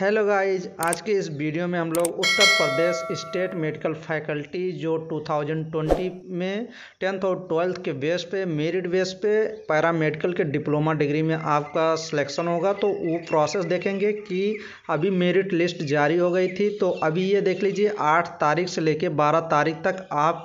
Hello guys आज के इस वीडियो में हम लोग Uttar Pradesh state medical faculty जो 2020 में टेंथ और ट्वेल्थ के बेस पे मेरिट बेस पे पैरा मेडिकल के डिप्लोमा डिग्री में आपका सिलेक्शन होगा तो वो प्रोसेस देखेंगे कि अभी मेरिट लिस्ट जारी हो गई थी तो अभी ये देख लीजिए, आठ तारीख से लेके बारह तारीख तक आप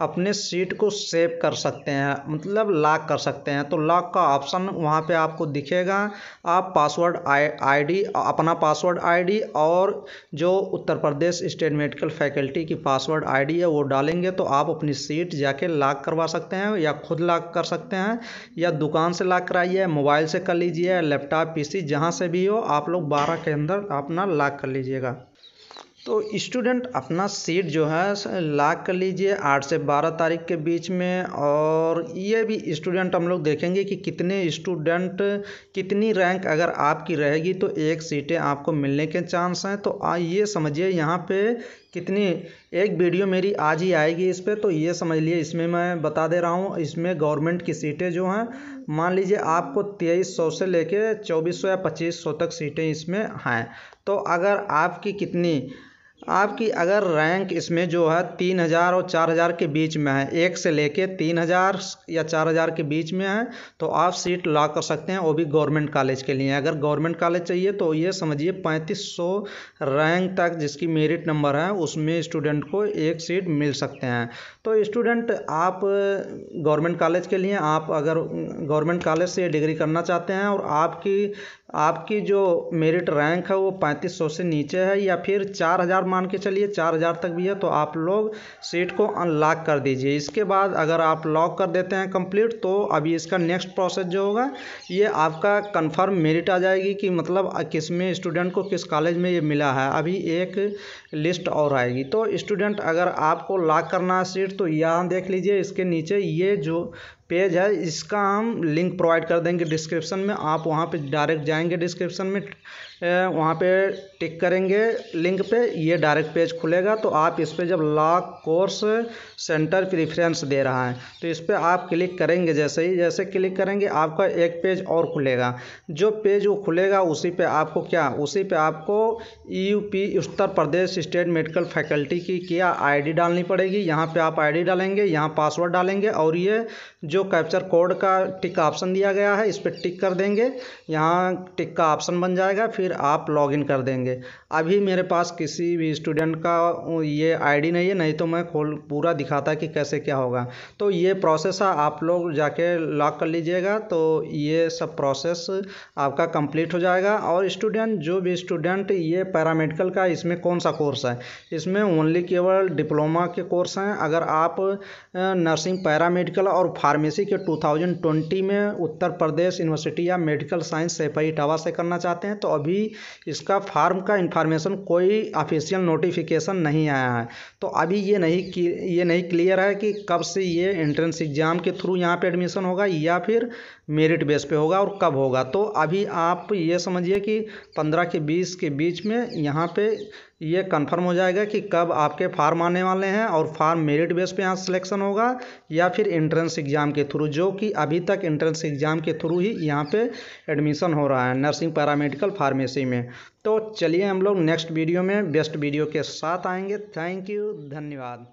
अपने सीट को सेव कर सकते हैं मतलब लॉक कर सकते हैं तो लॉक का ऑप्शन वहाँ पर आपको दिखेगा, आप पासवर्ड आई अपना पास पासवर्ड आईडी और जो Uttar Pradesh state medical faculty की पासवर्ड आईडी है, वो डालेंगे तो आप अपनी सीट जाके लॉक करवा सकते हैं या खुद लॉक कर सकते हैं या दुकान से लॉक कराइए मोबाइल से कर लीजिए लैपटॉप पीसी जहाँ से भी हो, आप लोग बारह के अंदर अपना लॉक कर लीजिएगा। तो स्टूडेंट, अपना सीट जो है लॉक कर लीजिए आठ से बारह तारीख के बीच में और ये भी स्टूडेंट हम लोग देखेंगे कि कितने स्टूडेंट, कितनी रैंक अगर आपकी रहेगी तो एक सीटें आपको मिलने के चांस हैं। तो आ, ये समझिए यहाँ पे कितनी, एक वीडियो मेरी आज ही आएगी इस पर तो ये समझ लिए इसमें मैं बता दे रहा हूँ, इसमें गवर्नमेंट की सीटें जो हैं, मान लीजिए आपको तेईस सौ से लेके चौबीस सौ या पच्चीस सौ तक सीटें इसमें हैं। तो अगर आपकी कितनी आपकी अगर रैंक इसमें जो है तीन हज़ार और चार हज़ार के बीच में है, एक से लेके तीन हज़ार या चार हज़ार के बीच में है तो आप सीट ला कर सकते हैं, वो भी गवर्नमेंट कॉलेज के लिए। अगर गवर्नमेंट कॉलेज चाहिए तो ये समझिए पैंतीस सौ रैंक तक जिसकी मेरिट नंबर है, उसमें स्टूडेंट को एक सीट मिल सकते हैं। तो स्टूडेंट, आप गवर्नमेंट कॉलेज के लिए, आप अगर गवर्नमेंट कॉलेज से डिग्री करना चाहते हैं और आपकी आपकी जो मेरिट रैंक है वो पैंतीस सौ से नीचे है या फिर चार हज़ार मान के चलिए, चार हज़ार तक भी है तो आप लोग सीट को अनलॉक कर दीजिए। इसके बाद अगर आप लॉक कर देते हैं कंप्लीट तो अभी इसका नेक्स्ट प्रोसेस जो होगा, ये आपका कंफर्म मेरिट आ जाएगी कि मतलब किसमें स्टूडेंट को किस कॉलेज में ये मिला है। अभी एक लिस्ट और आएगी। तो स्टूडेंट अगर आपको लॉक करना है सीट तो यहाँ देख लीजिए इसके नीचे ये जो पेज है, इसका हम लिंक प्रोवाइड कर देंगे डिस्क्रिप्शन में। आप वहाँ पे डायरेक्ट जाएँगे डिस्क्रिप्शन में वहाँ पे टिक करेंगे लिंक पे, ये डायरेक्ट पेज खुलेगा। तो आप इस पर जब लॉक कोर्स सेंटर प्रीफ्रेंस दे रहा है तो इस पर आप क्लिक करेंगे जैसे ही, जैसे क्लिक करेंगे, आपका एक पेज और खुलेगा। जो पेज वो खुलेगा, उसी पे आपको क्या, उसी पे आपको U P Uttar Pradesh state medical faculty की क्या आईडी डालनी पड़ेगी। यहाँ पे आप आईडी डालेंगे, यहाँ पासवर्ड डालेंगे और ये जो कैप्चर कोड का टिक ऑप्शन दिया गया है, इस पर टिक कर देंगे। यहाँ टिक का ऑप्शन बन जाएगा, फिर आप लॉगिन कर देंगे। अभी मेरे पास किसी भी स्टूडेंट का ये आईडी नहीं है, नहीं तो मैं खोल, पूरा दिखाता कि कैसे क्या होगा। तो ये प्रोसेस आप लोग जाके लॉक कर लीजिएगा तो ये सब प्रोसेस आपका कंप्लीट हो जाएगा। और स्टूडेंट जो भी स्टूडेंट ये पैरामेडिकल का इसमें कौन सा कोर्स है? इसमें ओनली केवल डिप्लोमा के कोर्स हैं। अगर आप नर्सिंग पैरामेडिकल और फार्मेसी के 2020 में उत्तर प्रदेश यूनिवर्सिटी या मेडिकल साइंस सेफई टावा से करना चाहते हैं तो अभी इसका फार्म का इन्फॉर्मेशन कोई ऑफिशियल नोटिफिकेशन नहीं आया है। तो अभी ये नहीं ये नहीं क्लियर है कि कब से ये एंट्रेंस एग्ज़ाम के थ्रू यहाँ पे एडमिशन होगा या फिर मेरिट बेस पे होगा और कब होगा। तो अभी आप ये समझिए कि पंद्रह के बीस के बीच में यहाँ पे ये कंफर्म हो जाएगा कि कब आपके फार्म आने वाले हैं और फार्म मेरिट बेस पे यहाँ सिलेक्शन होगा या फिर एंट्रेंस एग्ज़ाम के थ्रू जो कि अभी तक एंट्रेंस एग्ज़ाम के थ्रू ही यहाँ पे एडमिशन हो रहा है नर्सिंग पैरामेडिकल फार्मेसी में। तो चलिए हम लोग नेक्स्ट वीडियो में बेस्ट वीडियो के साथ आएँगे। थैंक यू धन्यवाद।